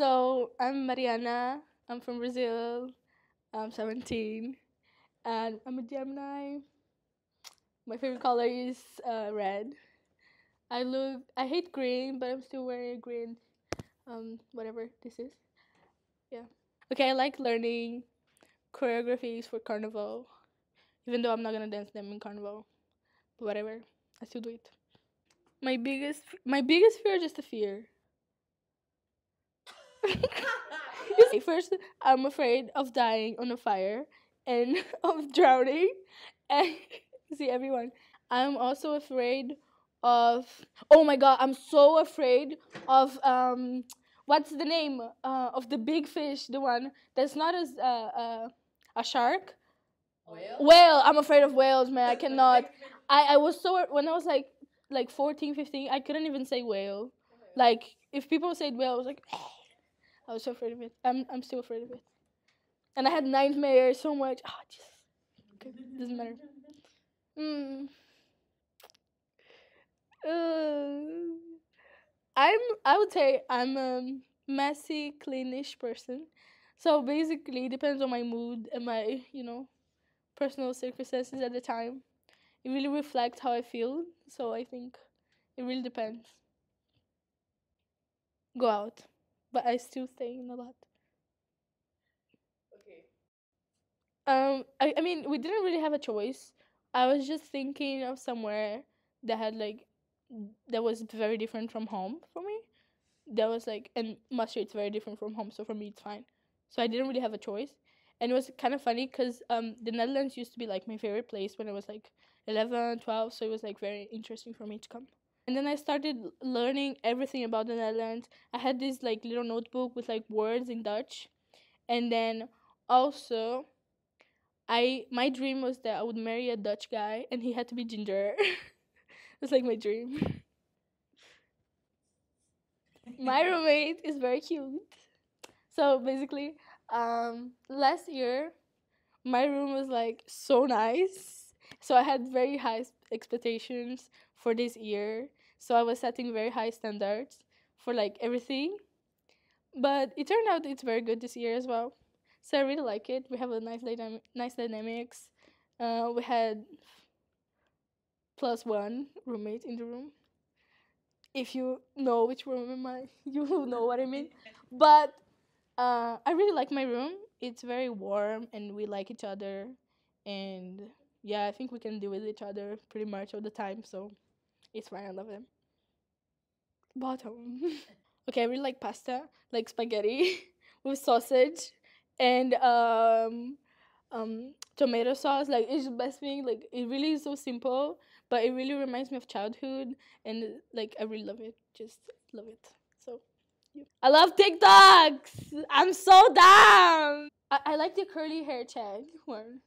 So I'm Mariana. I'm from Brazil. I'm 17, and I'm a Gemini. My favorite color is uh, red. I look. I hate green, but I'm still wearing a green. Um, whatever this is. Yeah. Okay. I like learning choreographies for carnival, even though I'm not gonna dance them in carnival. But whatever. I still do it. My biggest. My biggest fear is just a fear. First, I'm afraid of dying on a fire and of drowning. And see everyone. I'm also afraid of. Oh my god! I'm so afraid of um. What's the name uh, of the big fish? The one that's not as uh, uh, a shark. Whale? Whale. I'm afraid of whales, man. I cannot. I, I was so when I was like like 14, 15, I couldn't even say whale. Like if people said whale, I was like, I was so afraid of it. I'm I'm still afraid of it. And I had nightmares so much. Oh, just okay, doesn't matter. Mm. Uh, I'm I would say I'm a messy, cleanish person. So basically, it depends on my mood and my you know personal circumstances at the time. It really reflects how I feel. So I think it really depends. Go out, but I still stay in a lot. Okay. Um, I, I mean, we didn't really have a choice. I was just thinking of somewhere that had like that was very different from home for me. That was like, and Maastricht's very different from home, so for me it's fine. So I didn't really have a choice, and it was kind of funny because um the Netherlands used to be like my favorite place when I was like 11, 12, so it was like very interesting for me to come. And then I started learning everything about the Netherlands. I had this like little notebook with like words in Dutch, and then also I my dream was that I would marry a Dutch guy and he had to be ginger. It's like my dream. my roommate is very cute. So basically, um, last year, my room was like so nice. So I had very high expectations for this year. So I was setting very high standards for like everything. But it turned out it's very good this year as well. So I really like it. We have a nice nice dynamics. Uh, we had plus one roommate in the room. If you know which room I, you know what I mean. But uh, I really like my room. It's very warm and we like each other. And yeah, I think we can deal with each other pretty much all the time. So it's fine. I love them. Bottom. okay, I really like pasta, like spaghetti with sausage and um, um, tomato sauce. Like it's the best thing. Like it really is so simple, but it really reminds me of childhood, and like I really love it. Just love it. So, yeah. I love TikToks. I'm so down. I, I like the curly hair tag one.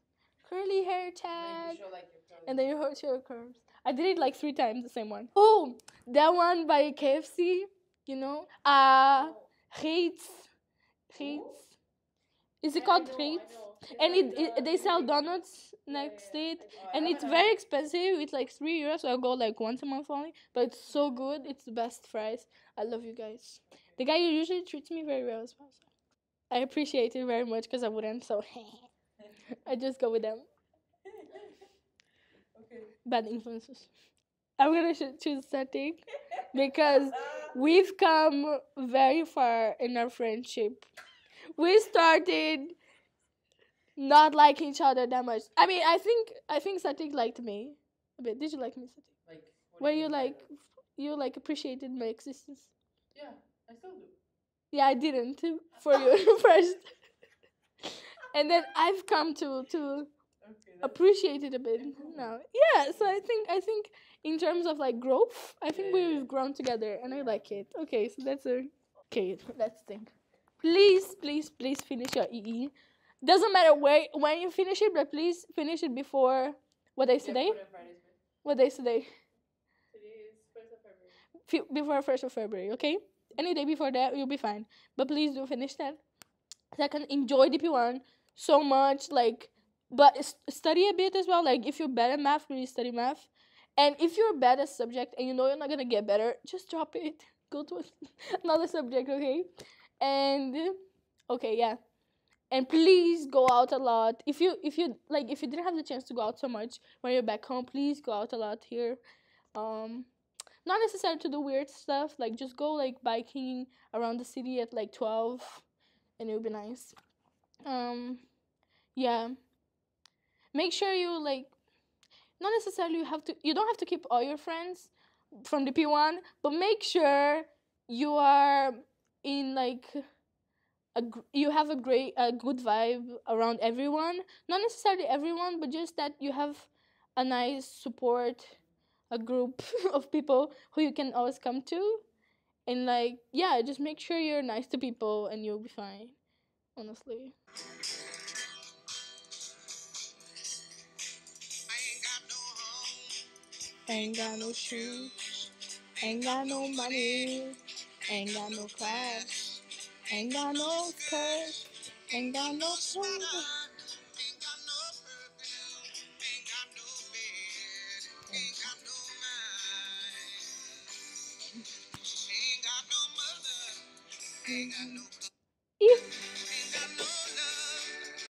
Curly hair Like tag, you show like your curves. and then you hold your curves. I did it like three times, the same one. Oh, that one by KFC. You know, uh. Ritz. Ritz. Is it Yeah, called know, Ritz? and it, it they sell donuts next to yeah. it Oh, and it's very expensive it's like three euros so i go like once a month only but it's so good it's the best fries i love you guys the guy usually treats me very well as well so i appreciate it very much because i wouldn't so i just go with them. Okay. bad influences. I'm gonna sh- choose setting because we've come very far in our friendship. We started not liking each other that much. I mean i think i think satik liked me a bit. Did you like me satik Like what do where you like you like appreciated my existence? Yeah, I still do. yeah i didn't for you first and then i've come to to Okay. appreciate it a bit now. Yeah so i think i think in terms of like growth i think Yeah, we've grown together and i like it. Okay so that's a okay let's think. Please please please finish your ee doesn't matter where when you finish it but please finish it before what day is Yeah, today for the Fridays, man. what day is today Today is first of February. Before first of february okay? Any day before that you'll be fine. But please do finish that. Second enjoy dp1 so much like but study a bit as well like if you're bad at math really study math and if you're bad at subject and you know you're not gonna get better just drop it go to another subject okay and okay, yeah. And please go out a lot. If you if you like if you didn't have the chance to go out so much when you're back home, please go out a lot here. Um not necessarily to do weird stuff, like just go like biking around the city at like 12 and it would be nice. Um yeah. Make sure you like not necessarily you have to you don't have to keep all your friends from the DP1, but make sure you are in like a you have a great a good vibe around everyone. Not necessarily everyone but just that you have a nice support a group of people who you can always come to. And like yeah just make sure you're nice to people and you'll be fine honestly ain't got no shoes ain't got no money ain't got no class ain't got no skirt ain't got no clothes if